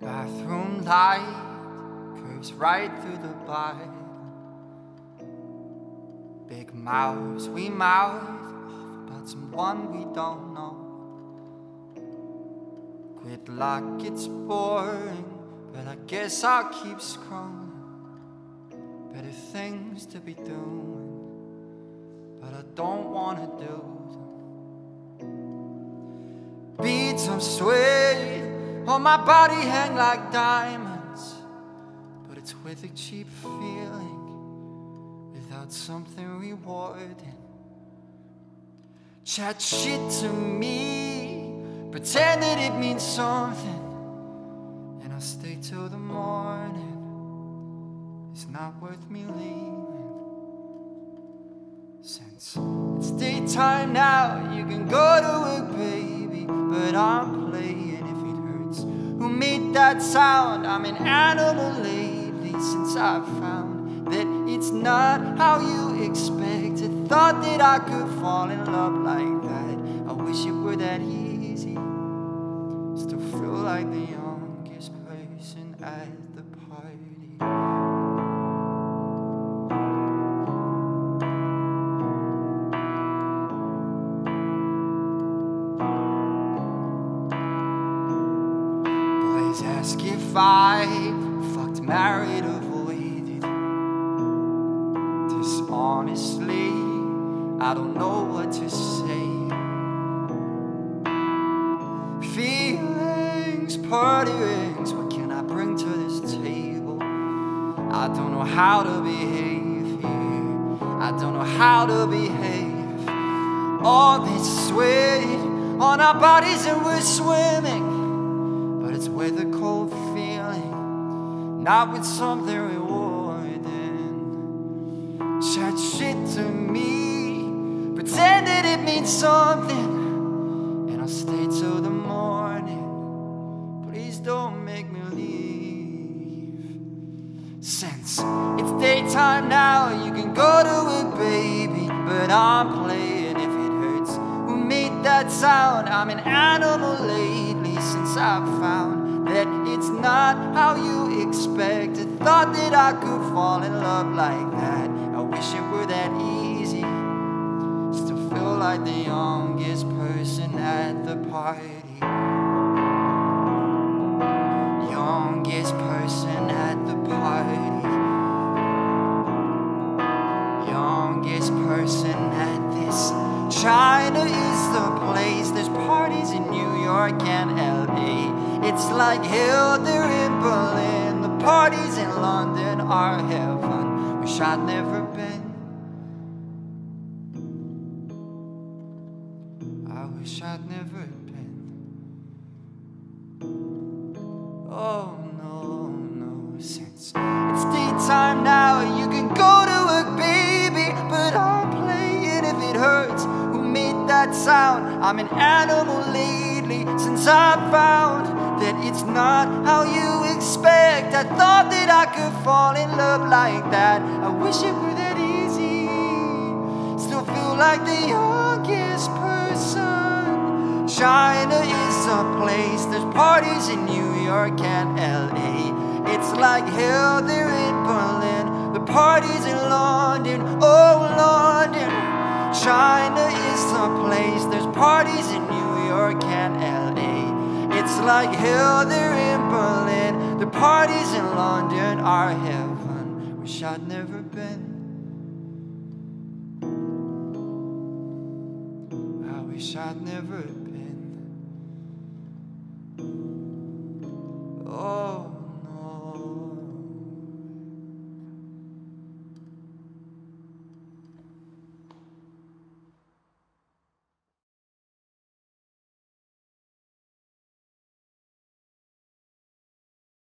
bathroom light curves right through the bite. Big mouths we mouth off about someone we don't know. Quit like it's boring, but I guess I'll keep scrolling. Better things to be doing, but I don't wanna do them. I'm sweat on my body hang like diamonds, but it's with a cheap feeling without something rewarding. Chat shit to me, pretend that it means something, and I'll stay till the morning. It's not worth me leaving. Since it's daytime now, you can go to work, baby, but I'm made that sound? I'm an animal lately since I've found that it's not how you expected. Thought that I could fall in love like that. I wish it were that easy. Still feel like the youngest person at the party. Boys ask if I fucked, married, avoided. Dishonestly, I don't know what to say. Feelings, party rings, what can I bring to this table? I don't know how to behave here. I don't know how to behave. All this sweat on our bodies and we're swimming with a cold feeling, not with something rewarding. Chat shit to me, pretend that it means something, and I'll stay till the morning. Please don't make me leave. Since it's daytime now, you can go to work, baby, but I'm playing if it hurts. Who made that sound? I'm an animal lately since I found that it's not how you expected. Thought that I could fall in love like that. I wish it were that easy. Still feel like the youngest person at the party. Youngest person at the party. Youngest person at this. China is the place. There's parties in New York and LA. It's like there in Berlin. The parties in London are heaven. Wish I'd never been. I wish I'd never been. Oh no, no, since it's daytime now, you can go to work, baby. But I'm playing if it hurts. Who made that sound? I'm an animal lately since I found it's not how you expect. I thought that I could fall in love like that. I wish it were that easy. Still feel like the youngest person. China is a place. There's parties in New York and LA. It's like hell there in Berlin. The parties in London. Oh, London. China is a place. There's parties in New York and LA. Like hell there in Berlin. The parties in London are heaven. Wish I'd never been. I wish I'd never been.